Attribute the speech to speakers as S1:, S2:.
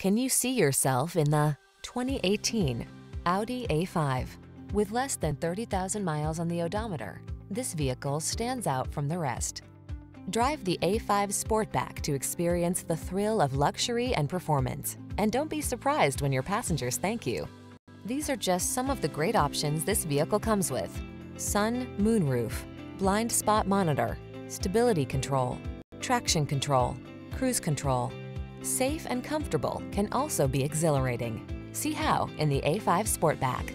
S1: Can you see yourself in the 2018 Audi A5? With less than 30,000 miles on the odometer, this vehicle stands out from the rest. Drive the A5 Sportback to experience the thrill of luxury and performance. And don't be surprised when your passengers thank you. These are just some of the great options this vehicle comes with. Sun, moonroof, blind spot monitor, stability control, traction control, cruise control. Safe and comfortable can also be exhilarating. See how in the A5 Sportback.